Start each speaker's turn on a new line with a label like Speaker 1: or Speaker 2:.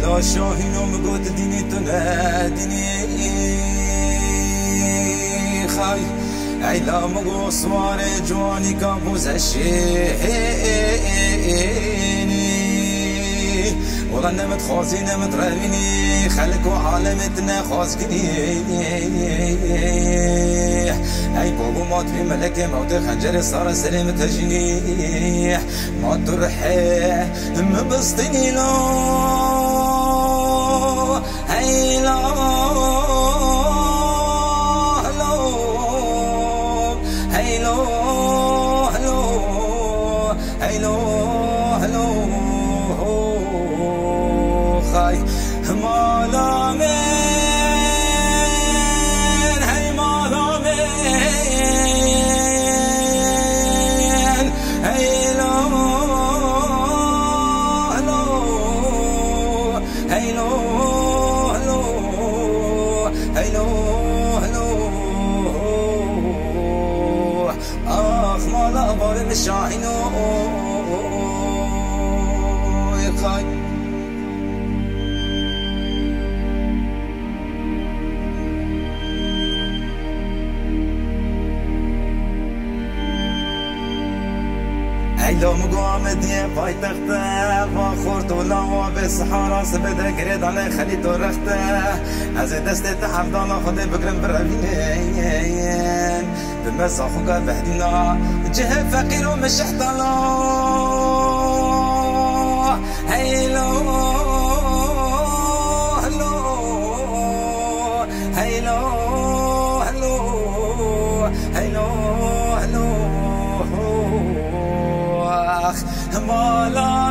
Speaker 1: شاهینو مگوت دینی تو ندینی خای ایلا مگو سوار جوانی کا بوزشینی والله نمت خوازي نمت رهيني خلق وعالمتنا خازقني اي بابو موت في ملك موت خنجر صار سلم تجني موت الرحي مبسطني لو هلو هلو هلو هلو خاي مالا بالا بارم شاهین و خای مگو آمدیه پای تخته و دولا و به سحارا سبده گره دانه خلی درخته از دست تحفدان خود بگرم برمینه به مزاخو قد بهدینا جه فقیر و مشحتانا هیلو هلو هیلو هلو. هیلو هلو. أخ مالا